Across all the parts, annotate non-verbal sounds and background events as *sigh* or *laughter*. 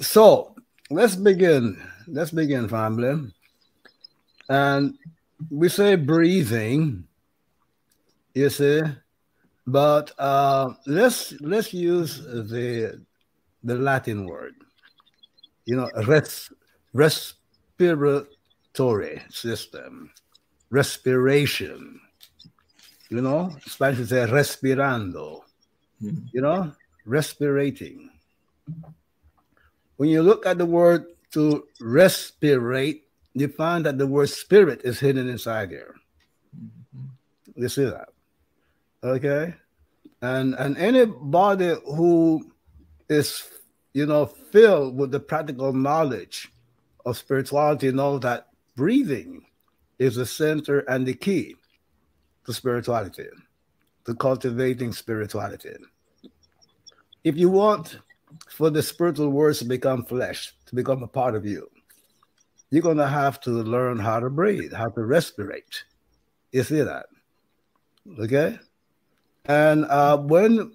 so let's begin. Let's begin, family. And we say breathing, you see, but uh, let's let's use the the Latin word. You know, res, respiratory system, respiration. You know, Spanish say respirando. Mm-hmm. You know, respirating. When you look at the word to respirate, you find that the word spirit is hidden inside there. Mm-hmm. You see that? Okay. And and anybody who is you know filled with the practical knowledge of spirituality knows that breathing is the center and the key to spirituality, to cultivating spirituality. If you want for the spiritual words to become flesh, to become a part of you, you're going to have to learn how to breathe, how to respirate. You see that? Okay? And uh, when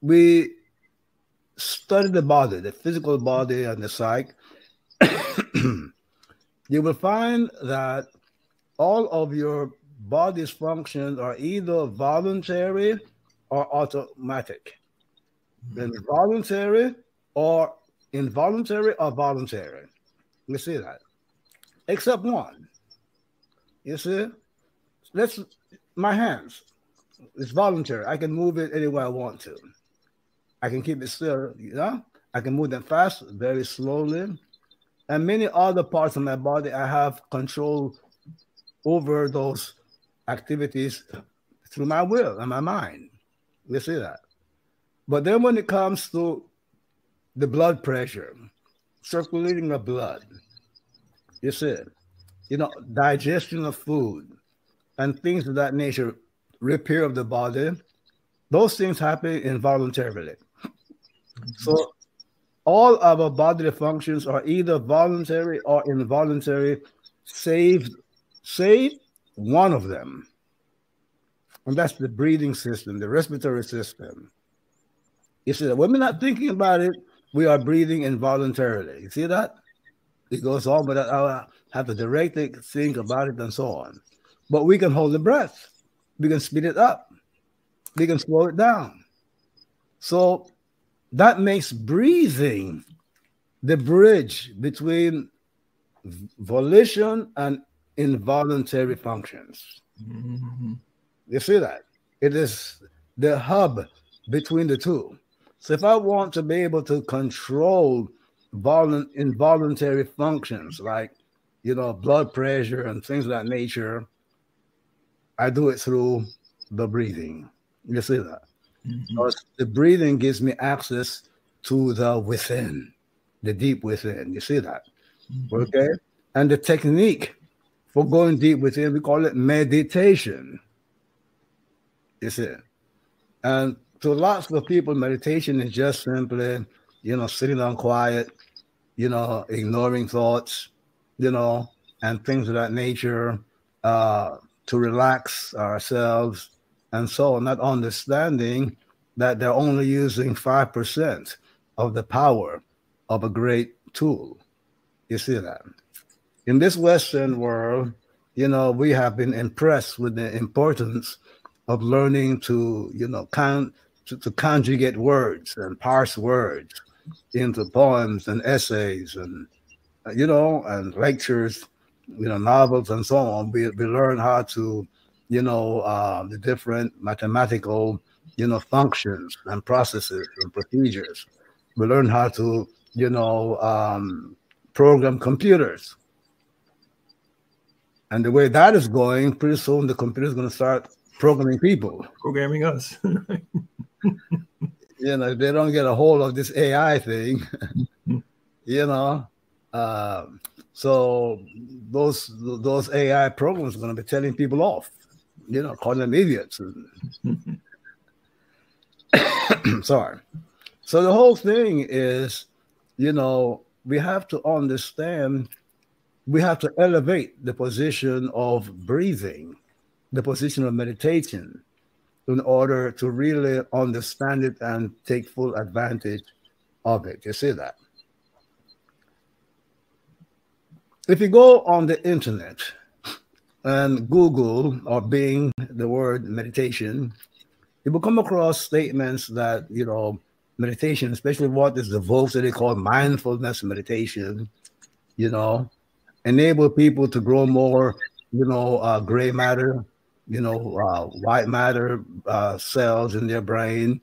we study the body, the physical body and the psyche, *coughs* you will find that all of your body's functions are either voluntary or automatic. Mm-hmm. Then voluntary or involuntary or voluntary. You see that? Except one. You see? Let's my hands. It's voluntary. I can move it anywhere I want to. I can keep it still, you know. I can move them fast, very slowly. And many other parts of my body, I have control over those activities through my will and my mind. You see that? But then when it comes to the blood pressure, circulating of blood, you see, you know, digestion of food and things of that nature, repair of the body, those things happen involuntarily. Mm-hmm. So all of our bodily functions are either voluntary or involuntary, save, save one of them. And that's the breathing system, the respiratory system. You see that when we're not thinking about it, we are breathing involuntarily. You see that? It goes on, but I have to directly think about it and so on. But we can hold the breath. We can speed it up. We can slow it down. So that makes breathing the bridge between volition and involuntary functions. Mm-hmm. You see that? It is the hub between the two. So if I want to be able to control volu- involuntary functions like you know blood pressure and things of that nature, I do it through the breathing. You see that? Mm-hmm. Because the breathing gives me access to the within, the deep within. You see that? Mm-hmm. Okay. And the technique for going deep within, we call it meditation. You see? And to lots of people, meditation is just simply, you know, sitting down quiet, you know, ignoring thoughts, you know, and things of that nature, uh, to relax ourselves and so not understanding that they're only using 5% of the power of a great tool. You see that? In this Western world, you know, we have been impressed with the importance of learning to, you know, con- to, to conjugate words and parse words into poems and essays and, you know, and lectures, you know, novels and so on. We, we learn how to you know, uh, the different mathematical, you know, functions and processes and procedures. We learn how to, you know, um, program computers. And the way that is going, pretty soon the computer is going to start programming people. Programming us. *laughs* *laughs* you know, if they don't get a hold of this AI thing, *laughs* you know, uh, so those those AI programs are going to be telling people off you know, calling them idiots. *laughs* *coughs* Sorry. So the whole thing is, you know, we have to understand, we have to elevate the position of breathing, the position of meditation, in order to really understand it and take full advantage of it. You see that? if you go on the internet and Google or Bing the word meditation, you will come across statements that, you know, meditation, especially what is the vogue that they call mindfulness meditation, you know, enable people to grow more, you know, uh, gray matter, you know, uh, white matter uh, cells in their brain,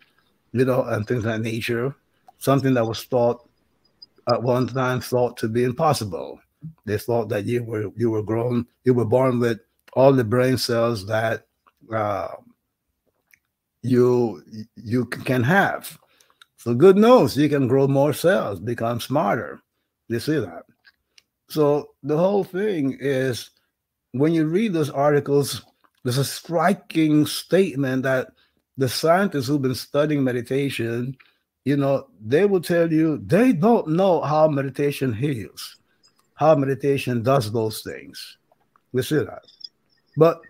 you know, and things of that nature. Something that was thought at one time thought to be impossible. They thought that you were you were grown, you were born with all the brain cells that uh, you you can have. So good news, you can grow more cells, become smarter. You see that. So the whole thing is when you read those articles, there's a striking statement that the scientists who've been studying meditation, you know, they will tell you they don't know how meditation heals, how meditation does those things. We see that. But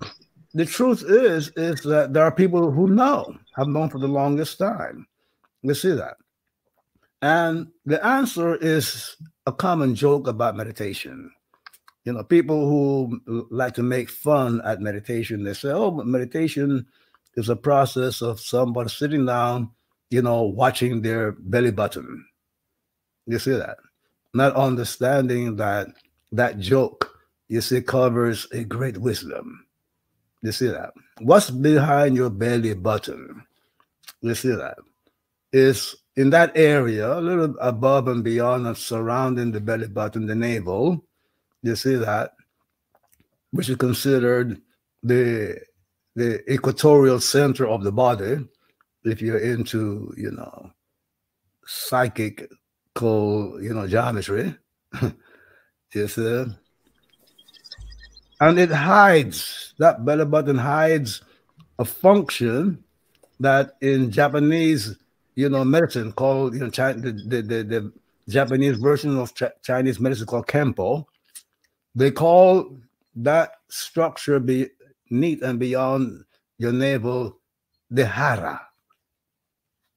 the truth is, is that there are people who know, have known for the longest time. We see that. And the answer is a common joke about meditation. You know, people who like to make fun at meditation, they say, oh, but meditation is a process of somebody sitting down, you know, watching their belly button. You see that? Not understanding that that joke, you see, covers a great wisdom. You see that? What's behind your belly button? You see that? Is in that area, a little above and beyond and surrounding the belly button, the navel, you see that, which is considered the the equatorial center of the body, if you're into, you know, psychical, you know, geometry. *laughs* you see? And it hides, that belly button hides a function that in Japanese you know, medicine called, you know, the, the, the, the Japanese version of Ch- Chinese medicine called Kampo. They call that structure beneath and beyond your navel the Hara.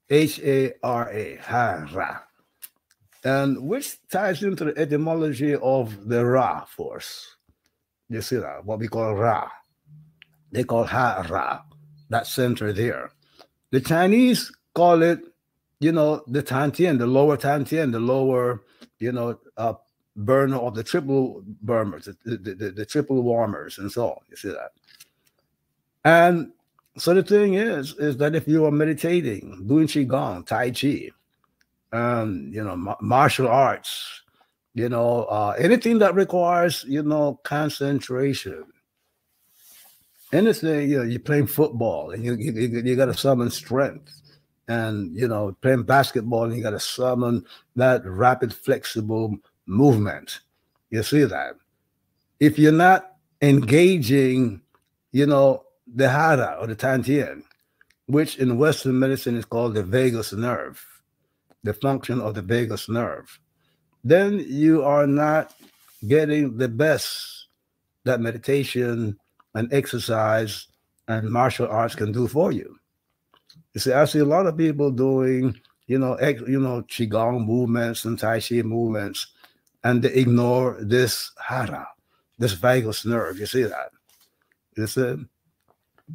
H A R A, Hara. And which ties into the etymology of the Ra force. You see that? What we call Ra. They call Hara, that center there. The Chinese call it, you know, the Tantien, the lower Tantien, the lower, you know, uh, burner of the triple burners, the, the, the, the triple warmers, and so on. You see that? And so the thing is, is that if you are meditating, doing qigong, tai chi, um, you know, ma- martial arts, you know, uh, anything that requires, you know, concentration, anything, you know, you're playing football and you you, you got to summon strength and you know playing basketball and you got to summon that rapid flexible movement. You see that? If you're not engaging you know the hara or the tantien which in western medicine is called the vagus nerve the function of the vagus nerve then you are not getting the best that meditation and exercise and martial arts can do for you. You see, I see a lot of people doing, you know, ex, you know, qigong movements and tai chi movements, and they ignore this hara, this vagus nerve. You see that? You see,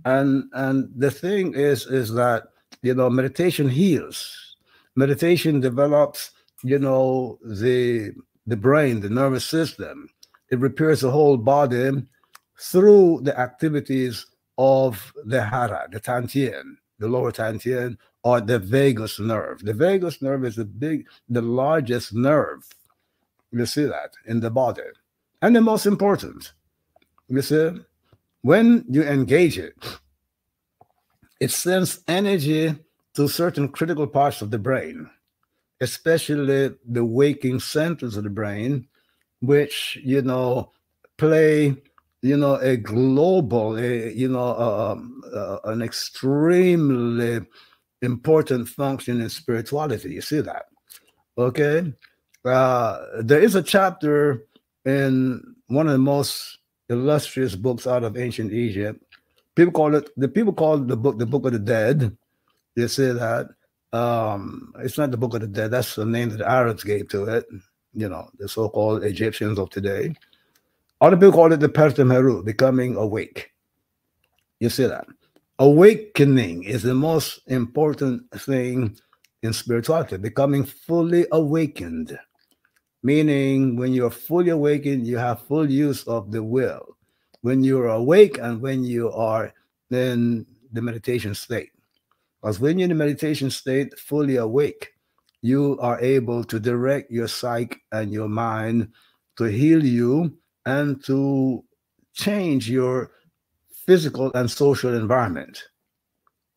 and and the thing is, is that you know, meditation heals. Meditation develops, you know, the the brain, the nervous system. It repairs the whole body through the activities of the hara, the tantien the lower tantien, or the vagus nerve. The vagus nerve is the big, the largest nerve. You see that in the body. And the most important, you see, when you engage it, it sends energy to certain critical parts of the brain, especially the waking centers of the brain, which, you know, play you know, a global, a, you know, um, uh, an extremely important function in spirituality. You see that? Okay. Uh, there is a chapter in one of the most illustrious books out of ancient Egypt. People call it the people call the book the Book of the Dead. You see that? Um, it's not the Book of the Dead. That's the name that the Arabs gave to it. You know, the so-called Egyptians of today Other people call it the Pertem Heru, becoming awake. You see that? Awakening is the most important thing in spirituality, becoming fully awakened. Meaning, when you're fully awakened, you have full use of the will. When you're awake and when you are in the meditation state. Because when you're in the meditation state, fully awake, you are able to direct your psyche and your mind to heal you and to change your physical and social environment.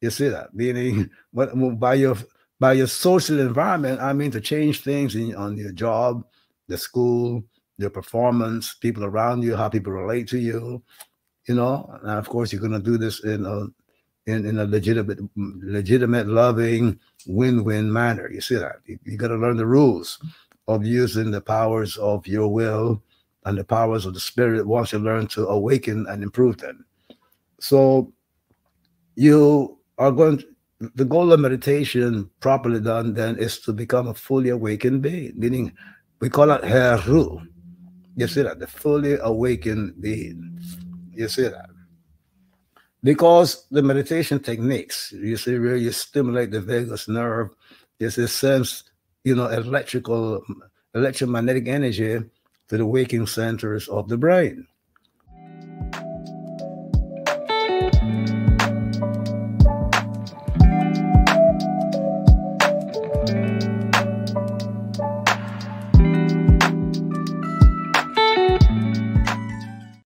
You see that? Meaning, *laughs* by your by your social environment, I mean to change things in, on your job, the school, your performance, people around you, how people relate to you. You know, and of course, you're going to do this in a in, in a legitimate, legitimate, loving, win-win manner. You see that? You, you got to learn the rules of using the powers of your will and the powers of the spirit once you learn to awaken and improve them. So you are going to, the goal of meditation properly done then is to become a fully awakened being, meaning we call it Heru. You see that? The fully awakened being. You see that? because the meditation techniques, you see, where you stimulate the vagus nerve, there's a sense, you know, electrical, electromagnetic energy to the waking centers of the brain.